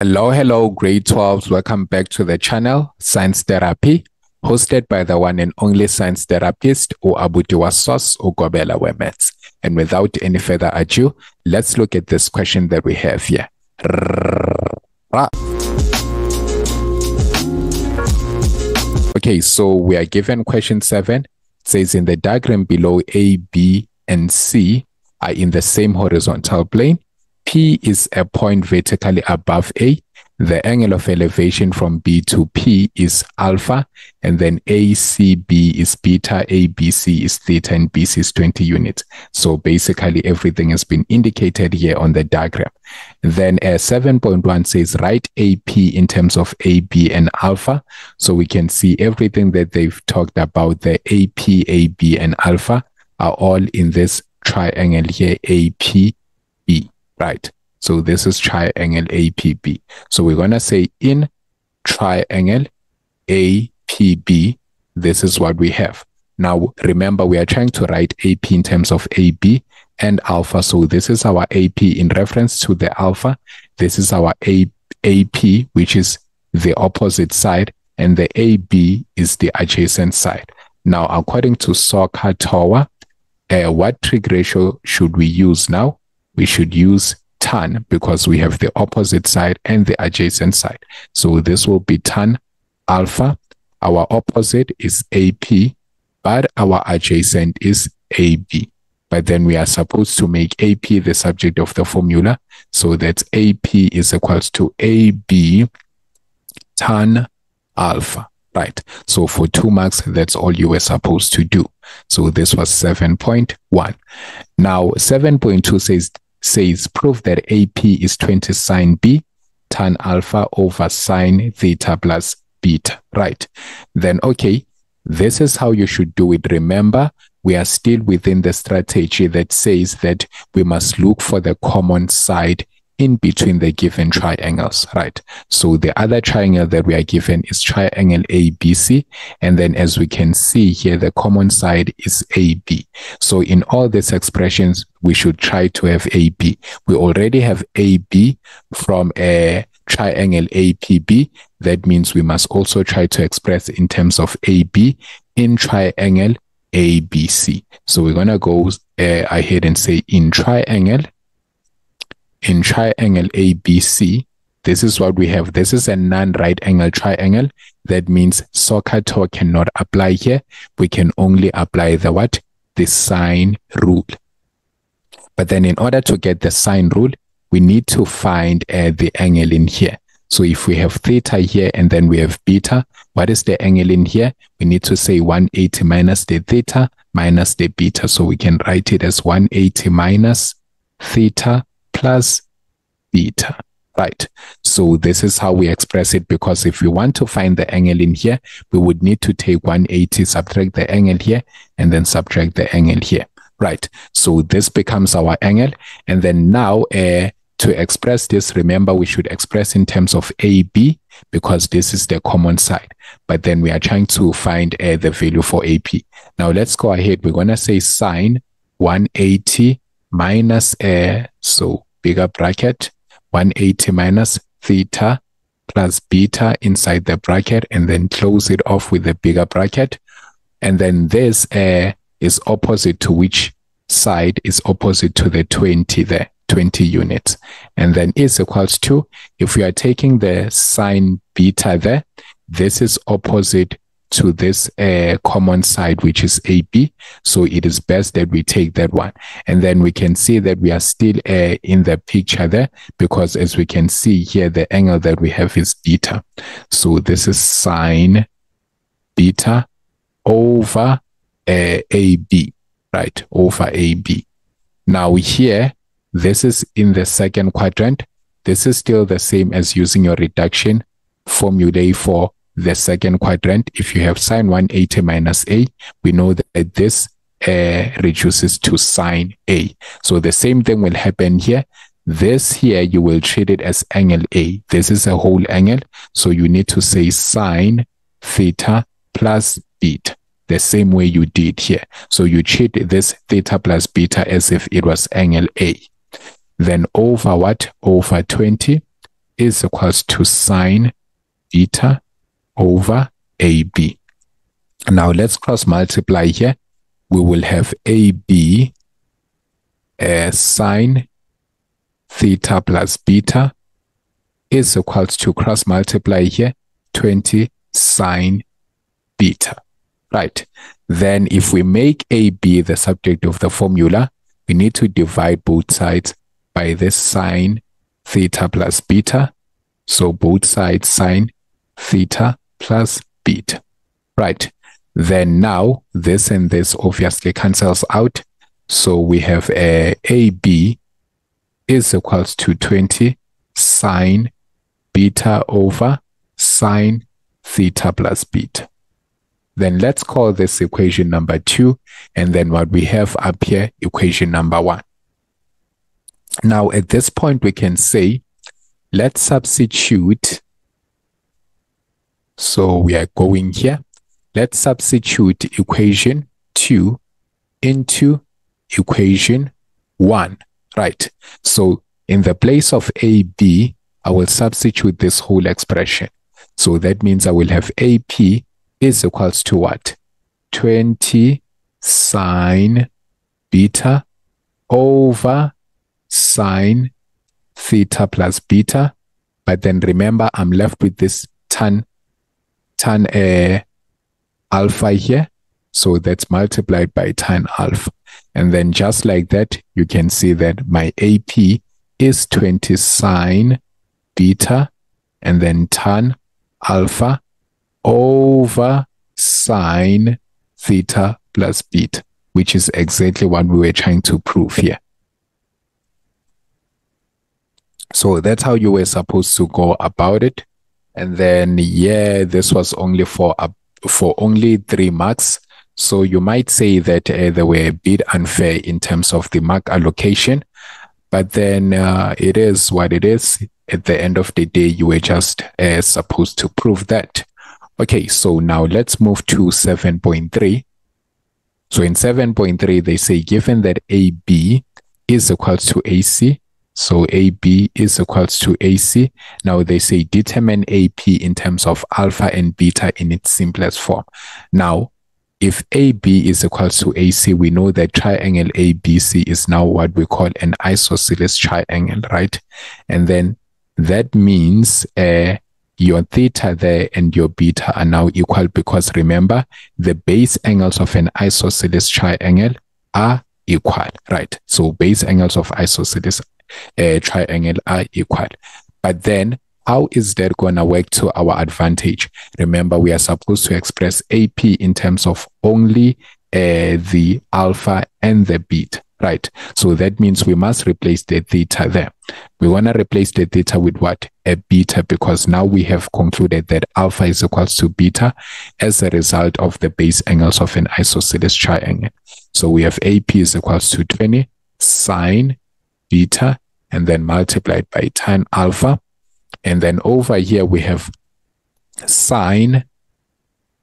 Hello, hello, grade 12s. Welcome back to the channel, Science Therapy, hosted by the one and only science therapist, Abutiwa Sos Ugobela Wemets. And without any further ado, let's look at this question that we have here. Okay, so we are given question seven. It says in the diagram below, A, B, and C are in the same horizontal plane P is a point vertically above A. The angle of elevation from B to P is alpha, and then ACB is beta, ABC is theta, and BC is 20 units. So basically, everything has been indicated here on the diagram. Then uh, 7.1 says write AP in terms of AB and alpha. So we can see everything that they've talked about, the AP, AB, and alpha are all in this triangle here, APB right? So this is triangle APB. So we're going to say in triangle APB, this is what we have. Now, remember, we are trying to write AP in terms of AB and alpha. So this is our AP in reference to the alpha. This is our A AP, which is the opposite side, and the AB is the adjacent side. Now, according to SOHCAHTOA, uh, what trig ratio should we use now? We should use tan because we have the opposite side and the adjacent side. So this will be tan alpha. Our opposite is AP, but our adjacent is AB. But then we are supposed to make AP the subject of the formula. So that AP is equals to AB tan alpha right? So for two marks, that's all you were supposed to do. So this was 7.1. Now 7.2 says says prove that AP is 20 sine B tan alpha over sine theta plus beta, right? Then, okay, this is how you should do it. Remember, we are still within the strategy that says that we must look for the common side in between the given triangles, right? So the other triangle that we are given is triangle ABC. And then as we can see here, the common side is AB. So in all these expressions, we should try to have AB. We already have AB from a triangle APB. That means we must also try to express in terms of AB in triangle ABC. So we're going to go uh, ahead and say in triangle in triangle ABC, this is what we have. This is a non-right angle triangle. That means SOHCAHTOA cannot apply here. We can only apply the what? The sine rule. But then in order to get the sine rule, we need to find uh, the angle in here. So if we have theta here and then we have beta, what is the angle in here? We need to say 180 minus the theta minus the beta. So we can write it as 180 minus theta plus beta right? So this is how we express it because if we want to find the angle in here, we would need to take 180, subtract the angle here, and then subtract the angle here, right? So this becomes our angle. And then now uh, to express this, remember we should express in terms of AB because this is the common side. But then we are trying to find uh, the value for AP. Now let's go ahead. We're going to say sine 180 minus a, uh, so bigger bracket, 180 minus theta plus beta inside the bracket and then close it off with the bigger bracket. And then this uh, is opposite to which side is opposite to the 20 there, 20 units. And then is equals to, if we are taking the sine beta there, this is opposite to this uh, common side, which is AB. So it is best that we take that one. And then we can see that we are still uh, in the picture there because as we can see here, the angle that we have is beta. So this is sine beta over uh, AB, right? Over AB. Now here, this is in the second quadrant. This is still the same as using your reduction formulae for the second quadrant, if you have sine 180 minus a, we know that this uh, reduces to sine a. So the same thing will happen here. This here, you will treat it as angle A. This is a whole angle. So you need to say sine theta plus beta, the same way you did here. So you treat this theta plus beta as if it was angle A. Then over what? Over 20 is equals to sine beta over AB. Now let's cross multiply here. We will have AB as uh, sine theta plus beta is equals to cross multiply here 20 sine beta. Right. Then if we make AB the subject of the formula, we need to divide both sides by this sine theta plus beta. So both sides sine theta plus beta. Right. Then now this and this obviously cancels out. So we have a AB is equals to 20 sine beta over sine theta plus beta. Then let's call this equation number two. And then what we have up here, equation number one. Now at this point, we can say, let's substitute. So we are going here. Let's substitute equation two into equation one, right? So in the place of AB, I will substitute this whole expression. So that means I will have AP is equals to what? 20 sine beta over sine theta plus beta. But then remember, I'm left with this tan, tan uh, alpha here. So that's multiplied by tan alpha. And then just like that, you can see that my AP is 20 sine beta and then tan alpha over sine theta plus beta, which is exactly what we were trying to prove here. So that's how you were supposed to go about it. And then, yeah, this was only for uh, for only three marks. So you might say that uh, they were a bit unfair in terms of the mark allocation, but then uh, it is what it is. At the end of the day, you were just uh, supposed to prove that. Okay, so now let's move to 7.3. So in 7.3, they say given that AB is equal to AC, so AB is equals to AC. Now they say determine AP in terms of alpha and beta in its simplest form. Now, if AB is equals to AC, we know that triangle ABC is now what we call an isosceles triangle, right? And then that means uh, your theta there and your beta are now equal because remember the base angles of an isosceles triangle are equal, right? So base angles of isosceles uh, triangle are equal. But then how is that going to work to our advantage? Remember, we are supposed to express AP in terms of only uh, the alpha and the beta right? So that means we must replace the theta there. We want to replace the theta with what? A beta, because now we have concluded that alpha is equals to beta as a result of the base angles of an isosceles triangle. So we have AP is equals to 20 sine beta and then multiplied by tan alpha. And then over here we have sine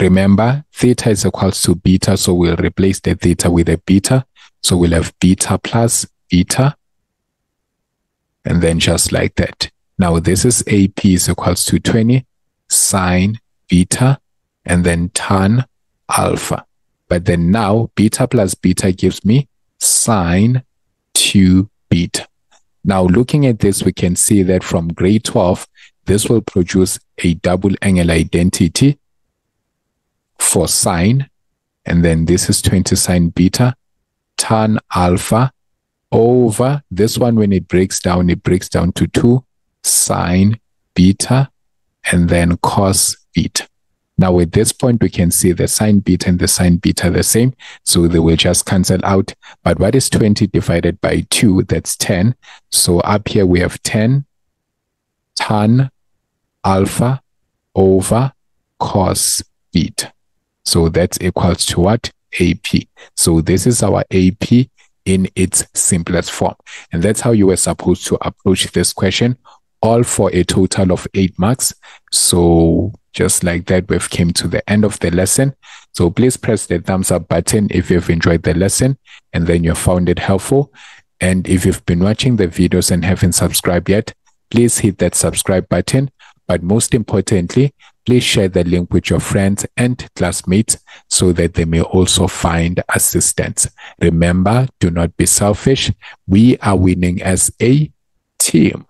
Remember, theta is equals to beta, so we'll replace the theta with a beta. So we'll have beta plus beta. And then just like that. Now this is AP is equals to 20 sine beta and then tan alpha. But then now beta plus beta gives me sine 2 beta. Now looking at this, we can see that from grade 12, this will produce a double angle identity for sine. And then this is 20 sine beta tan alpha over this one when it breaks down it breaks down to 2 sine beta and then cos beta now at this point we can see the sine beta and the sine beta are the same so they will just cancel out but what is 20 divided by 2 that's 10 so up here we have 10 tan alpha over cos beta so that's equals to what AP. So this is our AP in its simplest form. And that's how you were supposed to approach this question, all for a total of eight marks. So just like that, we've came to the end of the lesson. So please press the thumbs up button if you've enjoyed the lesson and then you found it helpful. And if you've been watching the videos and haven't subscribed yet, please hit that subscribe button. But most importantly, please share the link with your friends and classmates so that they may also find assistance. Remember, do not be selfish. We are winning as a team.